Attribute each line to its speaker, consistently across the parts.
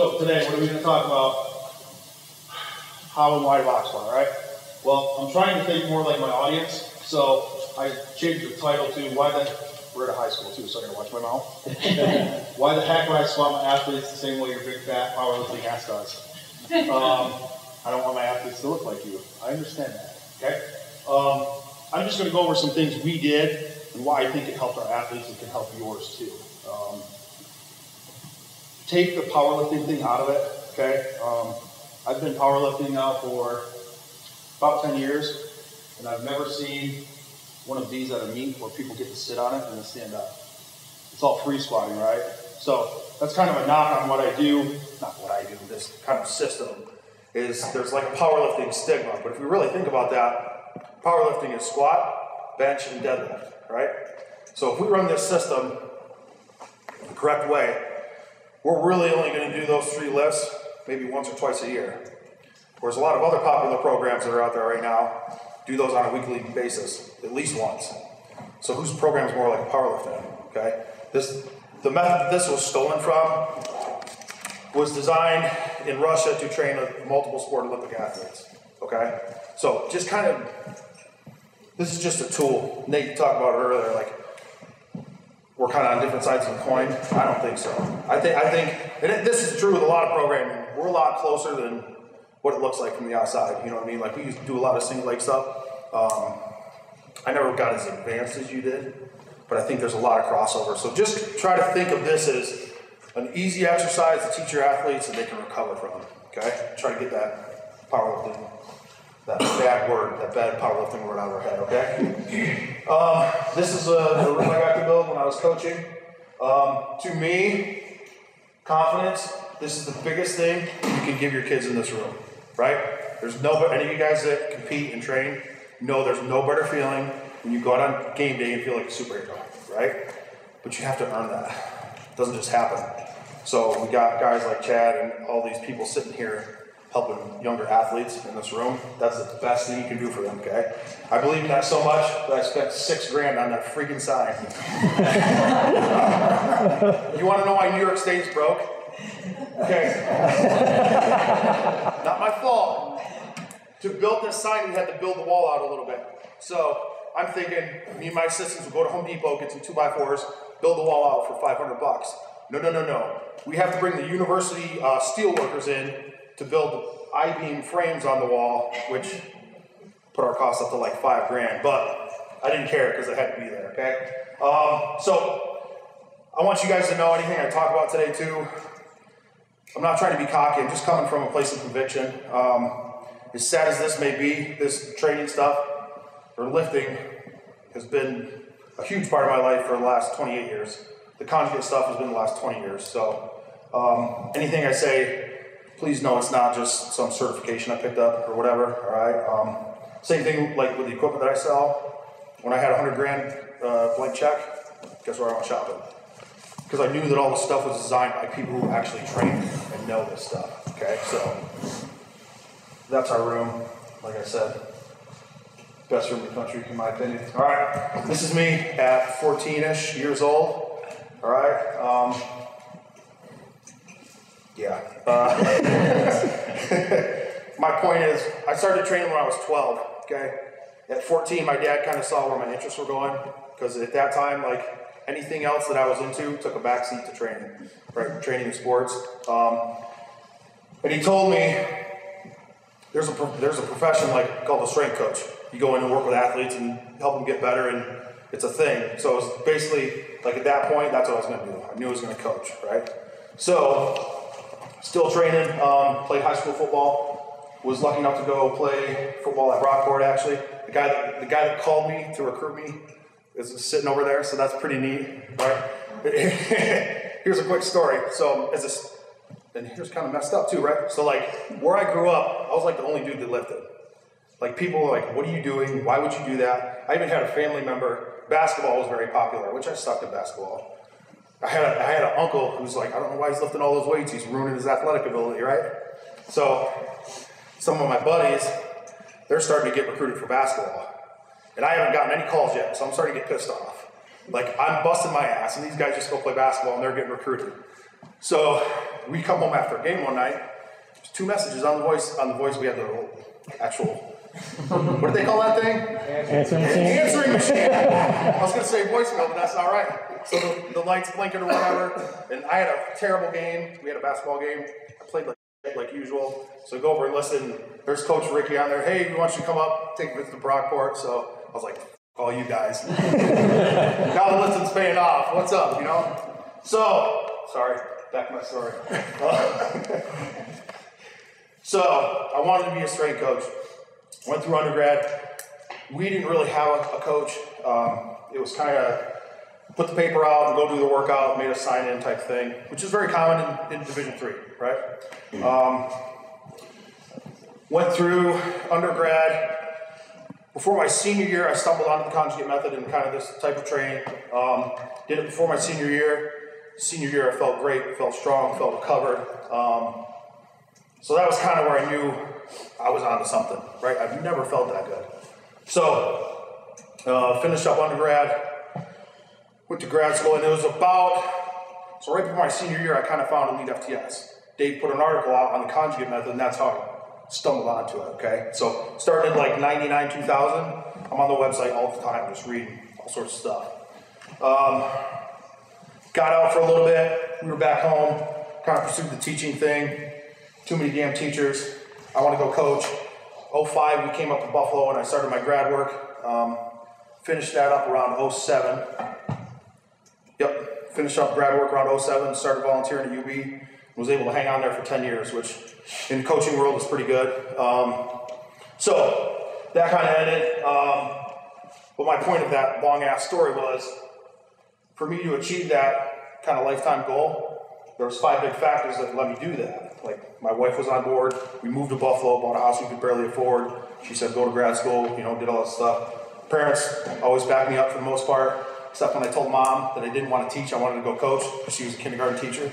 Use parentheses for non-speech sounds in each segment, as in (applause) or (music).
Speaker 1: So today, what are we going to talk about? How and why box bar, right? Well, I'm trying to think more like my audience, so I changed the title to why the we're at a high school too, so I gotta watch my mouth. (laughs) why the heck would I swap my athletes the same way your big fat powerlifting ass does? Um, I don't want my athletes to look like you. I understand that. Okay. Um, I'm just going to go over some things we did and why I think it helped our athletes and can help yours too. Um, take the powerlifting thing out of it. Okay. Um, I've been powerlifting now for about 10 years, and I've never seen one of these at a meet where people get to sit on it and then stand up. It's all free squatting, right? So that's kind of a knock on what I do. Not what I do, this kind of system is there's like a powerlifting stigma. But if we really think about that, powerlifting is squat, bench, and deadlift, right? So if we run this system the correct way, we're really only going to do those three lifts maybe once or twice a year. Whereas a lot of other popular programs that are out there right now do those on a weekly basis, at least once. So whose program is more like powerlifting? Okay, this the method this was stolen from was designed in Russia to train multiple sport Olympic athletes. Okay, so just kind of this is just a tool. Nate talked about it earlier, like we're kind of on different sides of the coin. I don't think so. I think I think, and it, this is true with a lot of programming. We're a lot closer than what it looks like from the outside. You know what I mean? Like we used to do a lot of single leg stuff. Um, I never got as advanced as you did, but I think there's a lot of crossover. So just try to think of this as an easy exercise to teach your athletes that they can recover from. Okay? Try to get that powerlifting, that bad word, that bad powerlifting word out of their head. Okay? (laughs) Um, this is a, a room I got to build when I was coaching. Um, to me, confidence. This is the biggest thing you can give your kids in this room right? There's no, any of you guys that compete and train know there's no better feeling when you go out on game day and feel like a superhero, right? But you have to earn that. It doesn't just happen. So we got guys like Chad and all these people sitting here helping younger athletes in this room. That's the best thing you can do for them, okay? I believe in that so much that I spent six grand on that freaking sign. (laughs) you want to know why New York State's broke? Okay. (laughs) Not my fault. To build this sign, we had to build the wall out a little bit. So I'm thinking, me and my assistants will go to Home Depot, get some 2x4s, build the wall out for 500 bucks. No, no, no, no. We have to bring the university uh, steel workers in to build I-beam frames on the wall, which put our costs up to like five grand. But I didn't care because I had to be there, okay? Um, so I want you guys to know anything I talk about today too. I'm not trying to be cocky. I'm just coming from a place of conviction. Um, as sad as this may be, this training stuff or lifting has been a huge part of my life for the last 28 years. The conjugate stuff has been the last 20 years. So um, anything I say, please know it's not just some certification I picked up or whatever. All right. Um, same thing like with the equipment that I sell. When I had a 100 grand uh, blank check, guess where I went shopping? because I knew that all the stuff was designed by people who actually train and know this stuff. Okay, so that's our room. Like I said, best room in the country, in my opinion. All right, this is me at 14ish years old. All right, um, yeah. Uh, (laughs) my point is, I started training when I was 12. Okay, at 14, my dad kind of saw where my interests were going because at that time, like anything else that I was into took a backseat to training, right? Training in sports. Um, and he told me there's a there's a profession like called a strength coach. You go in and work with athletes and help them get better, and it's a thing. So it was basically like at that point, that's what I was going to do. I knew I was going to coach, right? So still training. Um, played high school football. Was lucky enough to go play football at Brockport. Actually, the guy that, the guy that called me to recruit me is sitting over there, so that's pretty neat, right? (laughs) here's a quick story. So, as a, and here's kind of messed up too, right? So, like, where I grew up, I was like the only dude that lifted. Like, people were like, what are you doing? Why would you do that? I even had a family member, basketball was very popular, which I sucked at basketball. I had, a, I had an uncle who's like, I don't know why he's lifting all those weights, he's ruining his athletic ability, right? So, some of my buddies, they're starting to get recruited for basketball. And I haven't gotten any calls yet, so I'm starting to get pissed off. Like, I'm busting my ass, and these guys just go play basketball and they're getting recruited. So we come home after a game one night. There's two messages on the voice. On the voice, we had the actual. What do they call that thing?
Speaker 2: Answering machine.
Speaker 1: Answering machine. I was gonna say voicemail, but that's not right. So the, the lights blinking or whatever, and I had a terrible game. We had a basketball game. I played like like usual. So go over and listen. There's Coach Ricky on there. Hey, we want you to come up, take a visit to Brockport. So I was like, all you guys. (laughs) now the listen's paying off. What's up, you know? So, sorry, back to my story. (laughs) so I wanted to be a strength coach. Went through undergrad. We didn't really have a, a coach. Um, it was kind of put the paper out and go do the workout, made a sign in type thing, which is very common in, in Division three, right? Um, went through undergrad. Before my senior year, I stumbled onto the conjugate method and kind of this type of training. Um, did it before my senior year. Senior year, I felt great, felt strong, felt recovered. Um, so that was kind of where I knew I was onto something, right? I've never felt that good. So, uh, finished up undergrad, went to grad school, and it was about, so right before my senior year, I kind of found Elite FTS. Dave put an article out on the conjugate method, and that's how I stumbled onto it, okay? So, started like 99, 2000. I'm on the website all the time, just reading all sorts of stuff. Um, got out for a little bit, we were back home, kind of pursued the teaching thing. Too many damn teachers. I want to go coach. 05, we came up to Buffalo and I started my grad work. Um, finished that up around 07. Yep, finished up grad work around 07, started volunteering at UB. Was able to hang on there for 10 years, which in the coaching world is pretty good. Um, so that kind of ended. Um, but my point of that long ass story was for me to achieve that kind of lifetime goal, there was five big factors that let me do that. Like my wife was on board. We moved to Buffalo, bought a house we could barely afford. She said go to grad school, you know, did all that stuff. Parents always backed me up for the most part, except when I told mom that I didn't want to teach, I wanted to go coach she was a kindergarten teacher.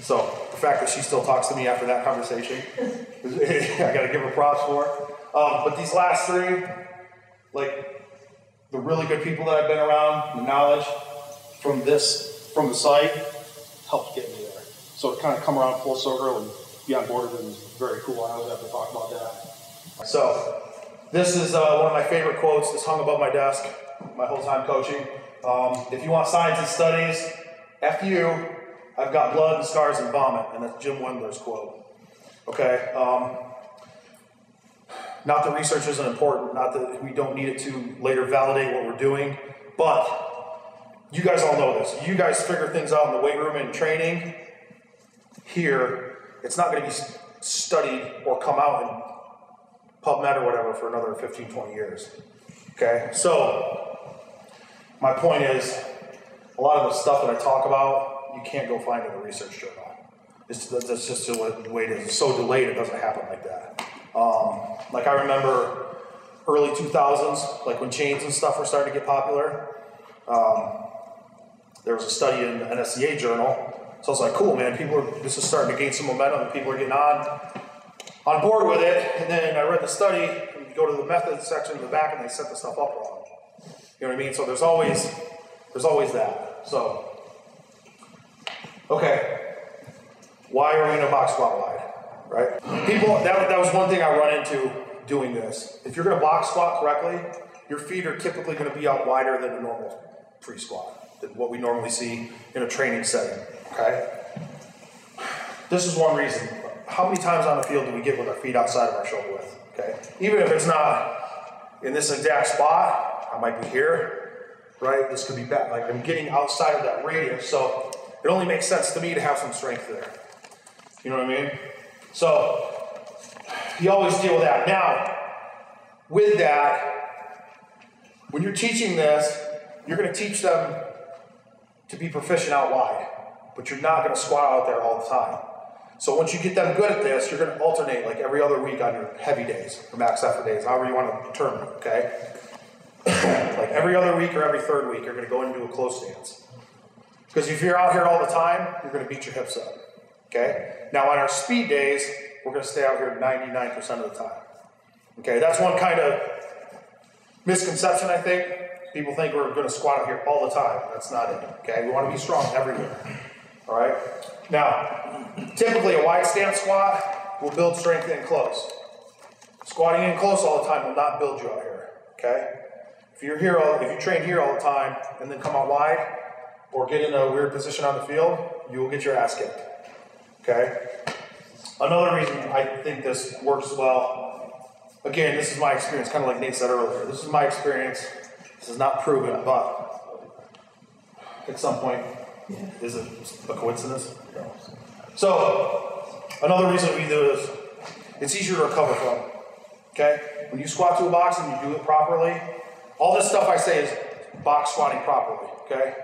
Speaker 1: So the fact that she still talks to me after that conversation, (laughs) I got to give her props for. Um, but these last three, like the really good people that I've been around, the knowledge from this, from the site, helped get me. So to kind of come around full circle and be on board with it was very cool. I always have to talk about that. So this is uh, one of my favorite quotes. This hung above my desk my whole time coaching. Um, if you want science and studies, F you, I've got blood and scars and vomit. And that's Jim Wendler's quote. Okay? Um, not that research isn't important, not that we don't need it to later validate what we're doing, but you guys all know this. You guys figure things out in the weight room and training. Here, it's not going to be studied or come out in PubMed or whatever for another 15, 20 years. Okay? So, my point is, a lot of the stuff that I talk about, you can't go find in a research journal. It's, that's just the way it is. It's so delayed, it doesn't happen like that. Um, like I remember early 2000s, like when chains and stuff were starting to get popular. Um, there was a study in the NSCA journal. So I was like, cool, man, people are, this is starting to gain some momentum and people are getting on, on board with it. And then I read the study, and you go to the method section in the back and they set the stuff up wrong. You know what I mean? So there's always, there's always that. So, okay. Why are we in a box squat wide? Right? People, that, that was one thing I run into doing this. If you're gonna box squat correctly, your feet are typically gonna be out wider than a normal free squat, than what we normally see in a training setting. Okay? This is one reason. How many times on the field do we get with our feet outside of our shoulder width? Okay? Even if it's not in this exact spot, I might be here, right? This could be back. Like I'm getting outside of that radius, so it only makes sense to me to have some strength there. You know what I mean? So you always deal with that. Now, with that, when you're teaching this, you're going to teach them to be proficient out wide, but you're not going to squat out there all the time. So once you get them good at this, you're going to alternate like every other week on your heavy days or max effort days, however you want to term it, okay? (coughs) like every other week or every third week, you're going to go into a close stance. Because if you're out here all the time, you're going to beat your hips up, okay? Now on our speed days, we're going to stay out here 99% of the time. Okay, that's one kind of misconception, I think. People think we're going to squat out here all the time. That's not it. Okay, we want to be strong everywhere. All right. Now, typically a wide stance squat will build strength in close. Squatting in close all the time will not build you out here. Okay. If you're here, all, if you train here all the time and then come out wide or get in a weird position on the field, you will get your ass kicked. Okay. Another reason I think this works well. Again, this is my experience, kind of like Nate said earlier. This is my experience. This is not proven, but at some point, is it a coincidence? No. So, another reason we do this, it's easier to recover from. Okay? When you squat to a box and you do it properly, all this stuff I say is box squatting properly. Okay?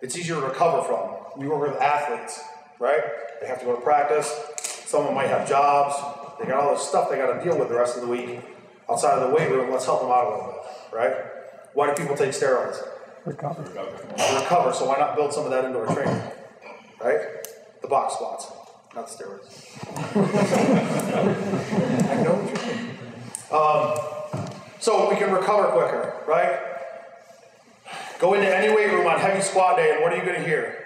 Speaker 1: It's easier to recover from. We work with athletes, right? They have to go to practice. Some of them might have jobs. They got all this stuff they got to deal with the rest of the week outside of the weight room. Let's help them out a little bit, right? Why do people take steroids?
Speaker 2: Recover.
Speaker 1: Recover, so why not build some of that into our training? Right? The box squats, not the steroids. (laughs) I know what. Um, so we can recover quicker, right? Go into any weight room on heavy squat day, and what are you going to hear?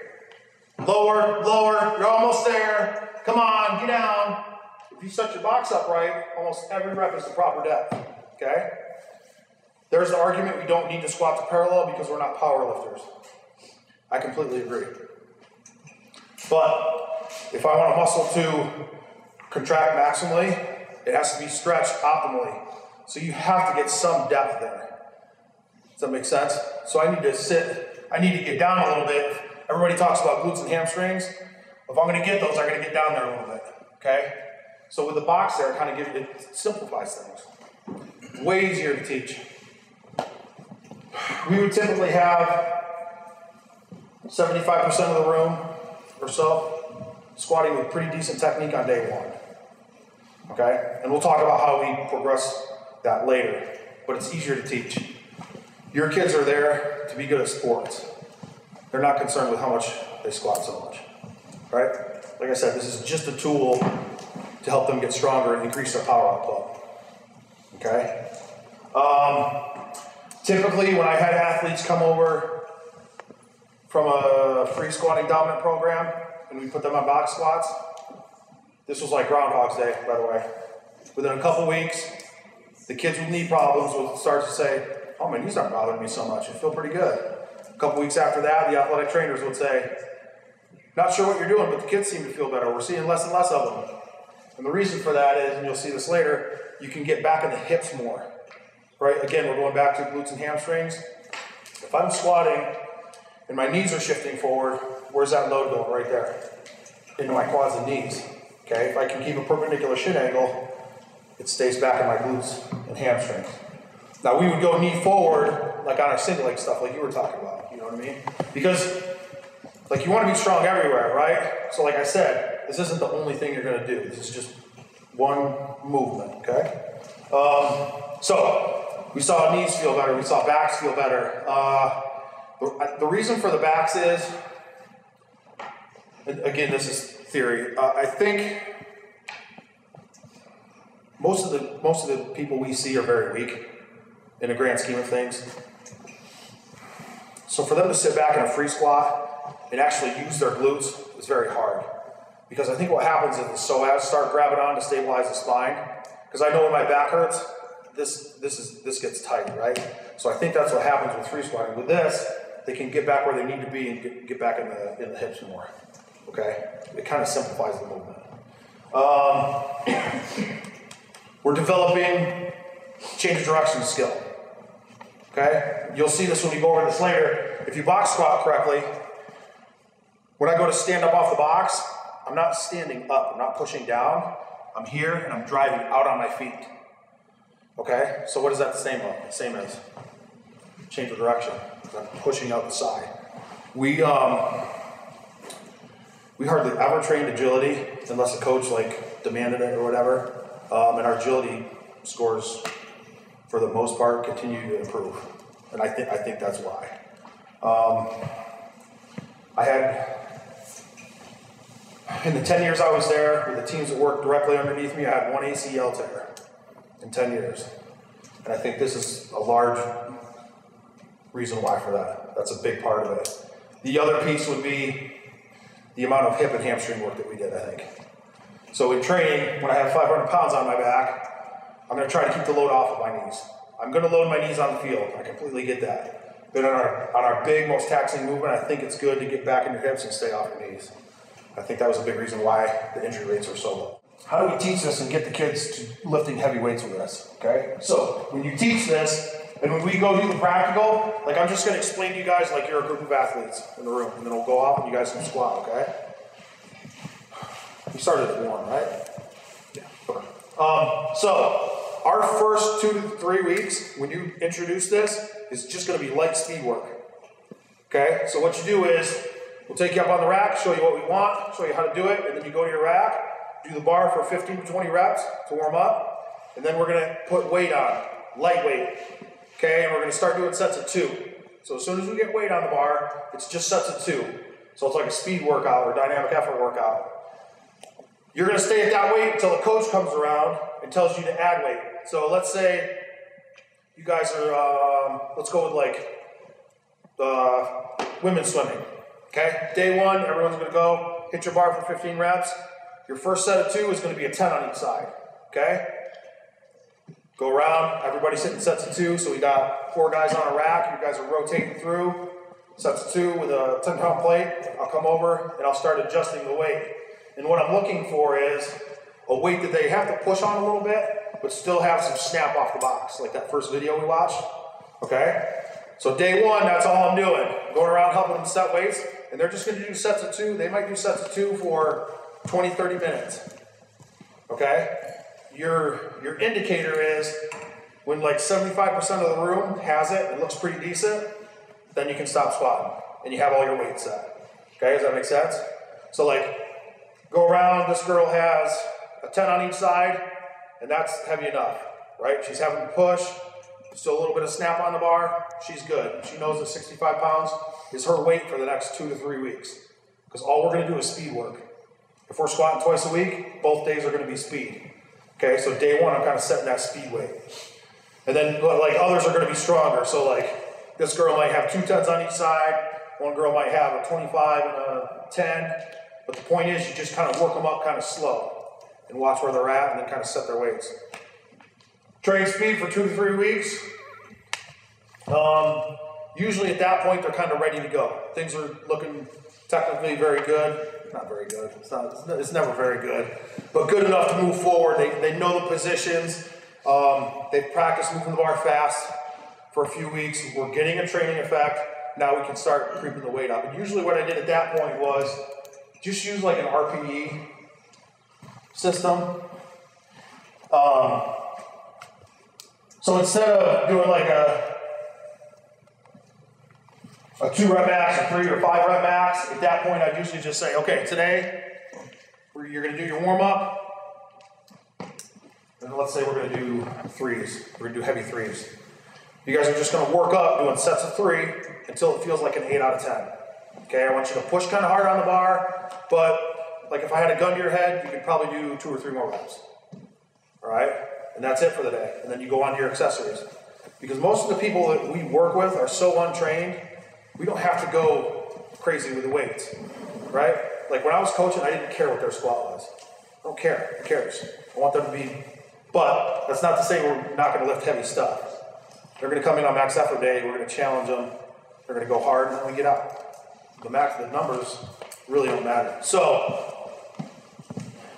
Speaker 1: Lower, lower, you're almost there. Come on, get down. If you set your box up right, almost every rep is the proper depth. Okay? There's the argument we don't need to squat to parallel because we're not power lifters. I completely agree. But if I want a muscle to contract maximally, it has to be stretched optimally. So you have to get some depth there. Does that make sense? So I need to sit, I need to get down a little bit. Everybody talks about glutes and hamstrings. If I'm gonna get those, I'm gonna get down there a little bit. Okay? So with the box there, it kind of gives it simplifies things. Way easier to teach. We would typically have 75% of the room or so squatting with pretty decent technique on day one. Okay? And we'll talk about how we progress that later, but it's easier to teach. Your kids are there to be good at sports. They're not concerned with how much they squat so much. Right? Like I said, this is just a tool to help them get stronger and increase their power output. Okay? Um, typically, when I had athletes come over from a free squatting dominant program and we put them on box squats, this was like Groundhog's Day, by the way. Within a couple weeks, the kids with knee problems would start to say, Oh, my knees aren't bothering me so much. I feel pretty good. A couple weeks after that, the athletic trainers would say, Not sure what you're doing, but the kids seem to feel better. We're seeing less and less of them. And the reason for that is, and you'll see this later, you can get back in the hips more. Right? Again, we're going back to glutes and hamstrings. If I'm squatting and my knees are shifting forward, where's that load going? Right there. Into my quads and knees. Okay? If I can keep a perpendicular shin angle, it stays back in my glutes and hamstrings. Now we would go knee forward, like on our single leg stuff, like you were talking about. You know what I mean? Because, like, you want to be strong everywhere, right? So, like I said, this isn't the only thing you're going to do. This is just one movement. Okay? Um, so we saw knees feel better. We saw backs feel better. Uh, the, the reason for the backs is, again, this is theory. Uh, I think most of the most of the people we see are very weak in the grand scheme of things. So for them to sit back in a free squat and actually use their glutes is very hard. Because I think what happens is the psoas start grabbing on to stabilize the spine. Because I know when my back hurts, this this is this gets tight, right? So I think that's what happens with free squatting. With this, they can get back where they need to be and get, get back in the in the hips more. Okay? It kind of simplifies the movement. Um, we're developing change of direction skill. Okay? You'll see this when we go over this later. If you box squat correctly, when I go to stand up off the box, I'm not standing up, I'm not pushing down. I'm here and I'm driving out on my feet. Okay? So what is that the same of? Same as change of direction. I'm pushing out the side. We um we hardly ever trained agility unless a coach like demanded it or whatever. Um, and our agility scores, for the most part, continue to improve, and I think I think that's why. Um, I had in the ten years I was there with the teams that worked directly underneath me, I had one ACL tear in ten years, and I think this is a large reason why for that. That's a big part of it. The other piece would be the amount of hip and hamstring work that we did, I think. So in training, when I have 500 pounds on my back, I'm going to try to keep the load off of my knees. I'm going to load my knees on the field. I completely get that. But on our, on our big, most taxing movement, I think it's good to get back in your hips and stay off your knees. I think that was a big reason why the injury rates are so low. How do we teach this and get the kids to lifting heavy weights with us? Okay? So when you teach this, and when we go do the practical, like I'm just gonna explain to you guys like you're a group of athletes in the room, and then we'll go off and you guys can squat, okay? We started at one, right? Yeah. Okay. Um, so our first two to three weeks, when you introduce this, is just gonna be light speed work. Okay? So what you do is we'll take you up on the rack, show you what we want, show you how to do it, and then you go to your rack, do the bar for 15 to 20 reps to warm up, and then we're gonna put weight on, lightweight. Okay, and we're gonna start doing sets of two. So as soon as we get weight on the bar, it's just sets of two. So it's like a speed workout or dynamic effort workout. You're gonna stay at that weight until the coach comes around and tells you to add weight. So let's say you guys are, um, let's go with like uh, women's swimming. Okay, day one, everyone's gonna go hit your bar for 15 reps. Your first set of two is gonna be a 10 on each side. Okay, Go around, everybody's hitting sets of two, so we got four guys on a rack. You guys are rotating through. Sets of two with a 10 pound plate. I'll come over and I'll start adjusting the weight. And what I'm looking for is a weight that they have to push on a little bit, but still have some snap off the box, like that first video we watched. Okay? So day one, that's all I'm doing. Going around helping them set weights, and they're just gonna do sets of two. They might do sets of two for 20, 30 minutes. Okay? your, your indicator is when like 75% of the room has it, it looks pretty decent, then you can stop squatting and you have all your weight set. Okay, does that make sense? So like, go around, this girl has a 10 on each side, and that's heavy enough, right? She's having to push, still a little bit of snap on the bar, she's good. She knows that 65 pounds is her weight for the next two to three weeks. Because all we're gonna do is speed work. If we're squatting twice a week, both days are gonna be speed. Okay, so day one, I'm kind of setting that speed weight. And then, like, others are going to be stronger. So, like, this girl might have two tens on each side, one girl might have a 25 and a 10. But the point is, you just kind of work them up kind of slow and watch where they're at and then kind of set their weights. Train speed for two to three weeks. Um, usually at that point, they're kind of ready to go. Things are looking technically very good not very good. It's not. It's, never very good, but good enough to move forward. They, they know the positions. Um, they've practiced moving the bar fast for a few weeks. We're getting a training effect. Now we can start creeping the weight up. And usually, what I did at that point was just use like an RPE system. Um, so instead of doing like a a two rep max, a three or five rep max. At that point, I'd usually just say, okay, today you're going to do your warm up. And let's say we're going to do threes. We're going to do heavy threes. You guys are just going to work up doing sets of three until it feels like an eight out of 10. Okay, I want you to push kind of hard on the bar, but like if I had a gun to your head, you could probably do two or three more reps. All right? And that's it for the day. And then you go on to your accessories. Because most of the people that we work with are so untrained we don't have to go crazy with the weights, right? Like when I was coaching, I didn't care what their squat was. I don't care. Who cares? I want them to be. But that's not to say we're not going to lift heavy stuff. They're going to come in on max effort day. We're going to challenge them. They're going to go hard, and then we get out. The max, the numbers really don't matter. So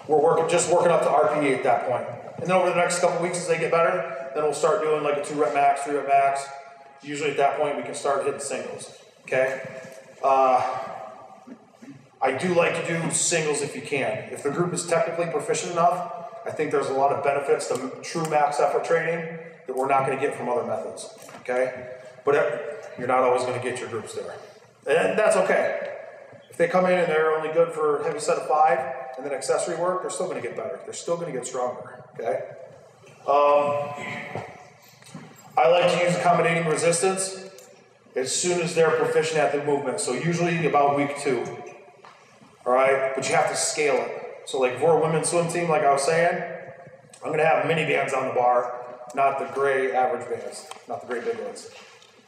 Speaker 1: we're working, just working up to RPE at that point. And then over the next couple weeks, as they get better, then we'll start doing like a two rep max, three rep max. Usually at that point, we can start hitting singles. Okay? Uh, I do like to do singles if you can. If the group is technically proficient enough, I think there's a lot of benefits to true max effort training that we're not going to get from other methods. Okay? But you're not always going to get your groups there. And that's okay. If they come in and they're only good for heavy set of five and then accessory work, they're still going to get better. They're still going to get stronger. Okay? Um, I like to use accommodating resistance as soon as they're proficient at the movement. So usually about week two. All right, but you have to scale it. So like for a women's swim team, like I was saying, I'm gonna have mini bands on the bar, not the gray average bands, not the gray big ones.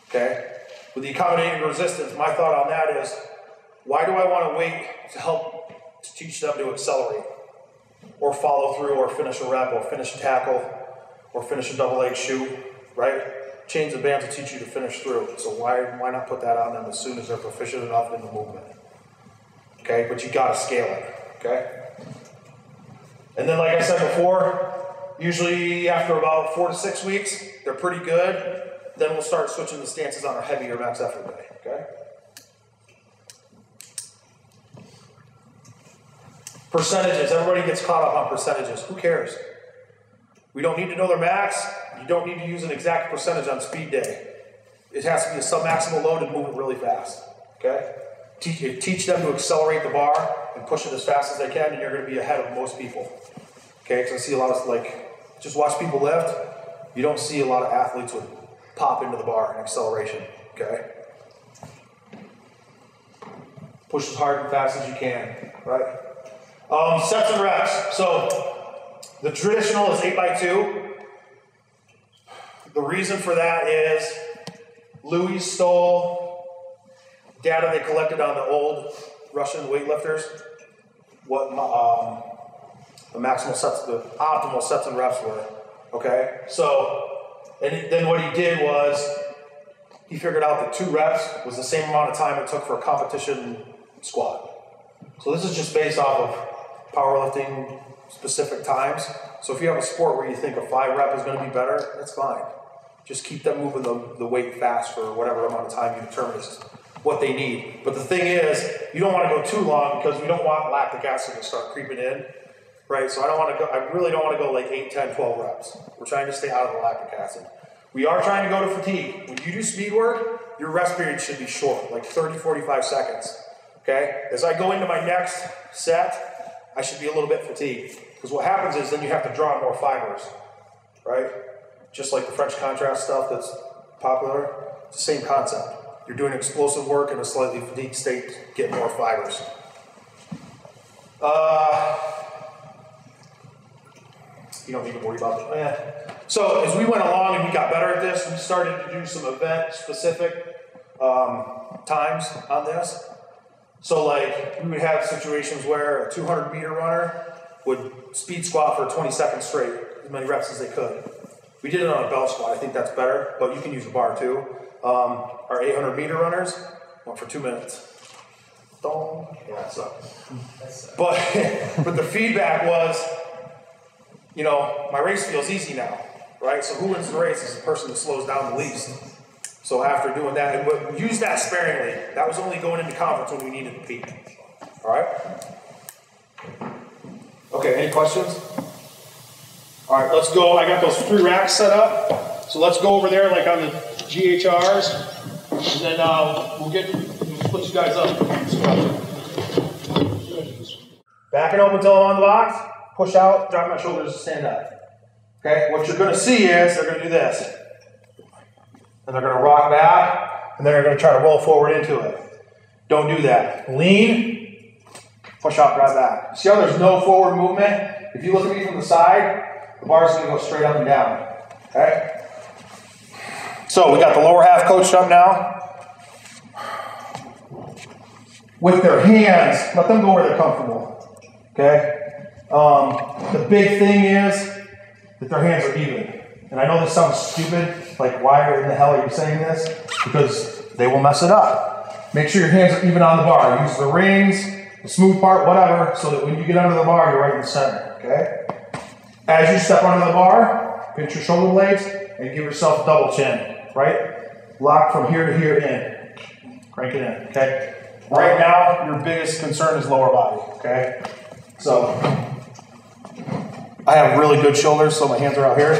Speaker 1: Okay. With the accommodating resistance, my thought on that is Why do I want to wait to help to teach them to accelerate, or follow through, or finish a rep, or finish a tackle, or finish a double leg shoot, right? Chains the band to teach you to finish through. So why why not put that on them as soon as they're proficient enough in the movement? Okay, but you gotta scale it. Okay. And then, like I said before, usually after about four to six weeks, they're pretty good. Then we'll start switching the stances on our heavier max effort day. Okay. Percentages. Everybody gets caught up on percentages. Who cares? We don't need to know their max. You don't need to use an exact percentage on speed day. It has to be a sub-maximal load and move it really fast. Okay? Teach, teach them to accelerate the bar and push it as fast as they can, and you're going to be ahead of most people. Okay? Because I see a lot of like, just watch people lift. You don't see a lot of athletes with pop into the bar and acceleration. Okay? Push as hard and fast as you can. Right? Um, sets and reps. So the traditional is 8 by 2 The reason for that is Louie stole data they collected on the old Russian weightlifters, what um, the maximal sets, the optimal sets and reps were. Okay, so and then what he did was he figured out that two reps was the same amount of time it took for a competition squat. So this is just based off of powerlifting specific times. So if you have a sport where you think a five rep is going to be better, that's fine. Just keep them moving the, the weight fast for whatever amount of time you determine is what they need. But the thing is, you don't want to go too long because we don't want lactic acid to start creeping in, right? So I don't want to go, I really don't want to go like 8, 10, 12 reps. We're trying to stay out of the lactic acid. We are trying to go to fatigue. When you do speed work, your rest period should be short, like 30, 45 seconds. Okay? As I go into my next set, I should be a little bit fatigued. Because what happens is then you have to draw more fibers, right? Just like the French contrast stuff that's popular, it's the same concept. You're doing explosive work in a slightly fatigued state to get more fibers. Uh, you don't need to worry about that. Eh. So as we went along and we got better at this, we started to do some event-specific um, times on this. So like we would have situations where a 200 meter runner would speed squat for 20 seconds straight, as many reps as they could. We did it on a belt squat. I think that's better, but you can use a bar too. Um, our 800 meter runners went for two minutes. Don't. Yeah, sucked. But (laughs) but the feedback was, you know, my race feels easy now, right? So who wins the race is the person that slows down the least. So after doing that, and use that sparingly. That was only going into conference when we needed to peak. All right. Okay. Any questions? All right. Let's go. I got those three racks set up. So let's go over there, like on the GHRs, and then uh, we'll get we'll split you guys up. Back and open until I'm box. Push out. Drop my shoulders. Stand up. Okay. What you're going to see is they're going to do this and they're going to rock back, and then they're going to try to roll forward into it. Don't do that. Lean, push out, drive back. See how there's no forward movement? If you look at me from the side, the bar is going to go straight up and down. Okay? So we got the lower half coached up now. With their hands, let them go where they're comfortable. Okay? Um, the big thing is that their hands are even. And I know this sounds stupid, like, why in the hell are you saying this? Because they will mess it up. Make sure your hands are even on the bar. Use the rings, the smooth part, whatever, so that when you get under the bar, you're right in the center, okay? As you step under the bar, pinch your shoulder blades and give yourself a double chin, right? Lock from here to here in. Crank it in, okay? Right now, your biggest concern is lower body, okay? So, I have really good shoulders, so my hands are out here.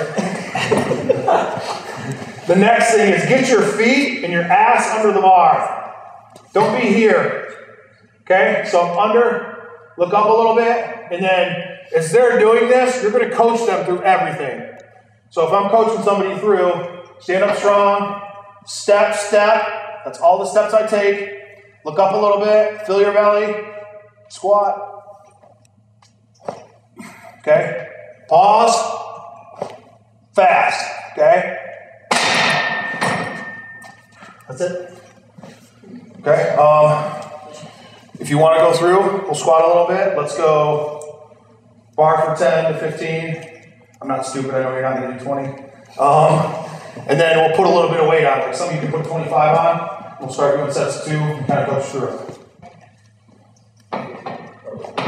Speaker 1: (laughs) The next thing is get your feet and your ass under the bar. Don't be here. Okay? So I'm under, look up a little bit, and then as they're doing this, you're going to coach them through everything. So if I'm coaching somebody through, stand up strong, step, step. That's all the steps I take. Look up a little bit, fill your belly, squat. Okay? Pause. Fast. Okay? That's it. Okay. Um, If you want to go through, we'll squat a little bit. Let's go bar from 10 to 15. I'm not stupid, I know you're not going to do 20. Um, and then we'll put a little bit of weight on. Like some of you can put 25 on. We'll start doing sets of two and kind of go through.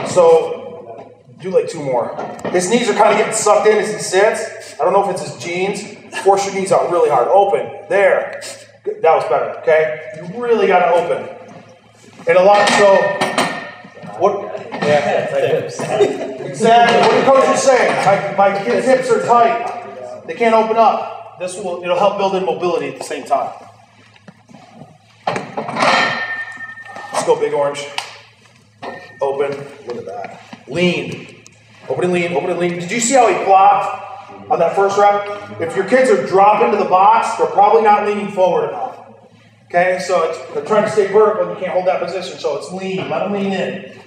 Speaker 1: So do like two more. His knees are kind of getting sucked in as he sits. I don't know if it's his jeans. Force your knees out really hard. Open. There. That was better. Okay. You really got to open. And a lot. So what? Yeah. exactly. What the coach is saying. My, my kids' hips are tight. They can't open up. This will it'll help build in mobility at the same time. Let's go, big orange. Open. Look at that. Lean. Open and lean. Open and lean. Did you see how he blocked on that first rep? If your kids are dropping to the box, they're probably not leaning forward enough. Okay, so it's, they're trying to stay vertical and you can't hold that position, so it's lean. Let them lean in.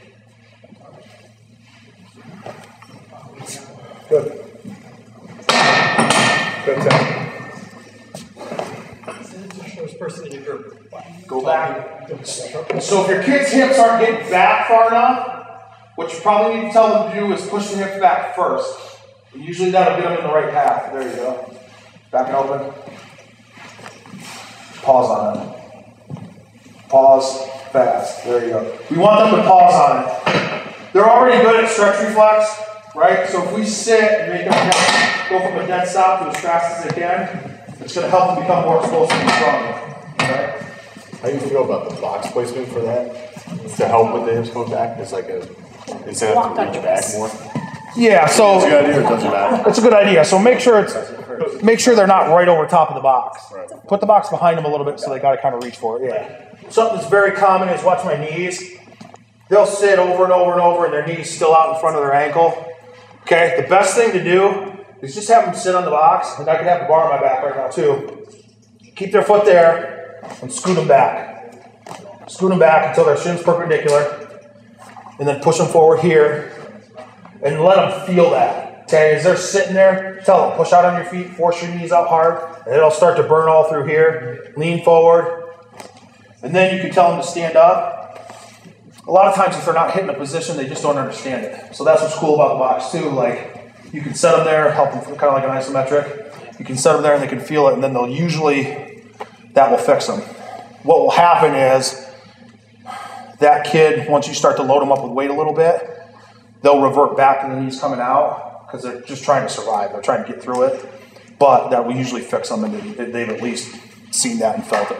Speaker 1: Good. Good. Go back. So if your kids' hips aren't getting back far enough, what you probably need to tell them to do is push the hips back first. Usually that'll get them in the right path. There you go. Back and open. Pause on it. Pause fast. There you go. We want them to pause on it. They're already good at stretch reflex, right? So if we sit and make them go from a dead stop to as fast as they can, it's going to help them become more explosive and stronger. Right?
Speaker 3: How do you feel about the box placement for that? To help with the hips going back? It's like a, instead of to reach back more?
Speaker 1: Yeah, so
Speaker 3: It's a good idea, or it doesn't matter?
Speaker 1: It's a good idea. So make sure it's make sure they're not right over top of the box.
Speaker 3: Right.
Speaker 1: Put the box behind them a little bit so they got to kind of reach for it. Yeah. Something that's very common is watch my knees. They'll sit over and over and over, and their knees still out in front of their ankle. Okay. The best thing to do is just have them sit on the box, and I can have the bar on my back right now too. Keep their foot there and scoot them back. Scoot them back until their shin's perpendicular, and then push them forward here and let them feel that. Okay, as they're sitting there, tell them push out on your feet, force your knees out hard, and it'll start to burn all through here. Lean forward, and then you can tell them to stand up. A lot of times, if they're not hitting a position, they just don't understand it. So that's what's cool about the box too. Like you can set them there, help them kind of like an isometric. You can set them there, and they can feel it, and then they'll usually that will fix them. What will happen is that kid, once you start to load them up with weight a little bit, they'll revert back to the knees coming out because they're just trying to survive. They're trying to get through it. But that will usually fix them, and they- they've at least seen that and felt it.